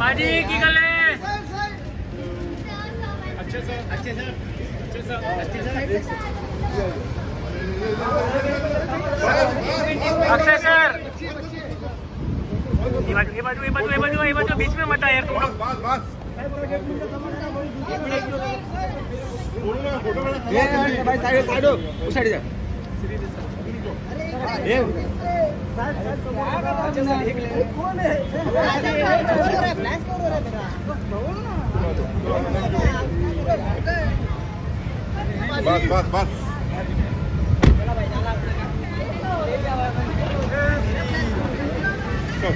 पाजी की गले अच्छे सर अच्छे सर अच्छे सर अच्छे सर अक्षय सर। ये बाजू ये बाजू ये बाजू ये बाजू ये बाजू बीच में मत आ यार तुम लोग। बस बस भाई साइड साइड उस साइड जा। बस बस बस चल।